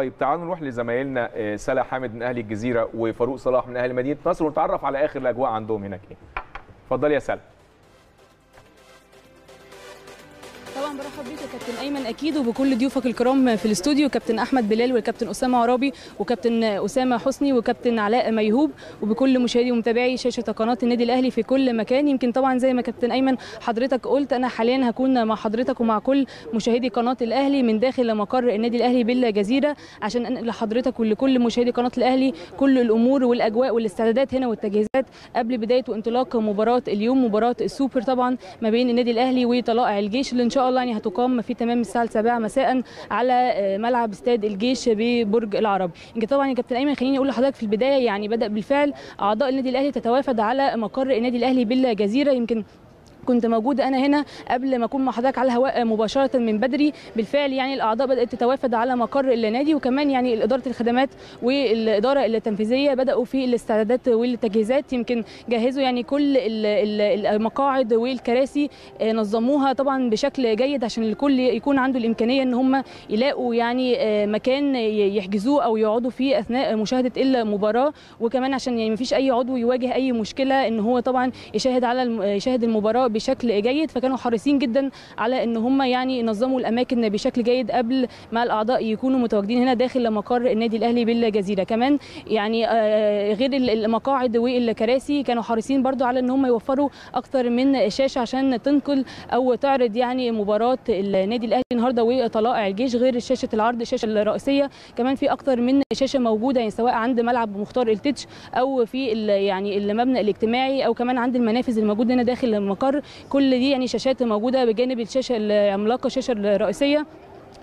طيب تعالوا نروح لزمايلنا آه، سلا حامد من أهل الجزيرة وفاروق صلاح من أهل مدينة نصر ونتعرف على آخر الأجواء عندهم هناك إيه. اتفضلي يا سلا برحب بيك يا كابتن أيمن. أكيد وبكل ضيوفك الكرام في الاستوديو كابتن أحمد بلال والكابتن أسامة عرابي وكابتن أسامة حسني وكابتن علاء ميهوب وبكل مشاهدي ومتابعي شاشة قناة النادي الأهلي في كل مكان. يمكن طبعا زي ما كابتن أيمن حضرتك قلت أنا حاليا هكون مع حضرتك ومع كل مشاهدي قناة الأهلي من داخل مقر النادي الأهلي بالجزيرة عشان انقل لحضرتك ولكل مشاهدي قناة الأهلي كل الأمور والأجواء والاستعدادات هنا والتجهيزات قبل بداية وانطلاق مباراة اليوم مباراة السوبر طبعا ما بين النادي الأهلي وطلائع الجيش اللي إن شاء الله يعني هتقام في تمام الساعة 7 مساء على آه، ملعب استاد الجيش ببرج العرب. طبعا يا كابتن أيمن خليني أقول لحضرتك في البداية يعني بدأ بالفعل أعضاء النادي الأهلي تتوافد على مقر النادي الأهلي بالجزيرة. يمكن كنت موجوده أنا هنا قبل ما أكون مع حضرتك على الهواء مباشرة من بدري. بالفعل يعني الأعضاء بدأت تتوافد على مقر النادي وكمان يعني إدارة الخدمات والإدارة التنفيذية بدأوا في الاستعدادات والتجهيزات. يمكن جهزوا يعني كل ال- ال- المقاعد والكراسي آه، نظموها طبعا بشكل جيد عشان الكل يكون عنده الإمكانية إن هم يلاقوا يعني آه، مكان يحجزوه أو يقعدوا فيه أثناء مشاهدة المباراة. وكمان عشان يعني مفيش أي عضو يواجه أي مشكلة إن هو طبعا يشاهد على يشاهد المباراة بشكل جيد فكانوا حريصين جدا على إن هم يعني ينظموا الأماكن بشكل جيد قبل ما الأعضاء يكونوا متواجدين هنا داخل مقر النادي الأهلي بالجزيرة. كمان يعني آه، غير ال- المقاعد والكراسي كانوا حريصين برضو على إن هم يوفروا أكثر من شاشة عشان تنقل أو تعرض يعني مباراة النادي الأهلي النهارده وطلائع الجيش غير شاشة العرض الشاشه الرئيسية. كمان في أكثر من شاشة موجودة يعني سواء عند ملعب مختار التتش أو في يعني المبنى الاجتماعي أو كمان عند المنافذ الموجوده هنا داخل المقر. كل دي يعني شاشات موجودة بجانب الشاشة العملاقة الشاشة الرئيسية.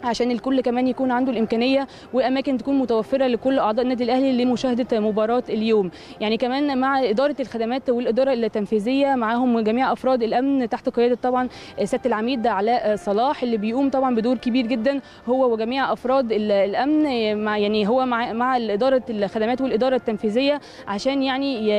عشان الكل كمان يكون عنده الإمكانية وأماكن تكون متوفرة لكل أعضاء النادي الأهلي لمشاهدة مباراة اليوم. يعني كمان مع إدارة الخدمات والإدارة التنفيذية معاهم جميع أفراد الأمن تحت قيادة طبعا سيادة العميد علاء صلاح اللي بيقوم طبعا بدور كبير جدا هو وجميع أفراد ال- الأمن مع يعني هو مع مع اداره الخدمات والإدارة التنفيذية عشان يعني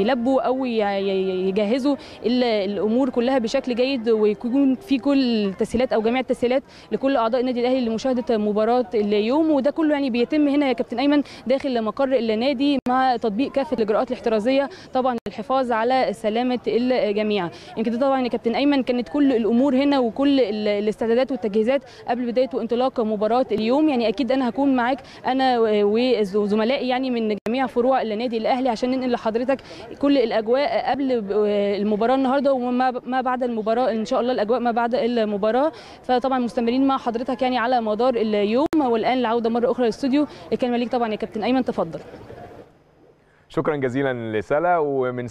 يلبوا أو يجهزوا ال- الأمور كلها بشكل جيد ويكون في كل التسهيلات أو جميع التسهيلات لكل أعضاء النادي الأهلي لمشاهدة مباراة اليوم وده كله يعني بيتم هنا يا كابتن أيمن داخل مقر النادي مع تطبيق كافة الإجراءات الاحترازية. طبعا للحفاظ على سلامة الجميع. يمكن ده طبعا يا كابتن أيمن كانت كل الأمور هنا وكل ال- الاستعدادات والتجهيزات قبل بداية وانطلاق مباراة اليوم. يعني أكيد أنا هكون معاك أنا وزملائي يعني من جميع فروع النادي الأهلي عشان ننقل لحضرتك كل الأجواء قبل المباراة النهارده وما ما بعد المباراة إن شاء الله الأجواء ما بعد المباراة. فطبعا مستمرين مع حضرتك يعني على مدار اليوم والآن العودة مرة أخرى للاستوديو. الكلمة ليك طبعا يا كابتن أيمن تفضل. شكرا جزيلا لسلا ومن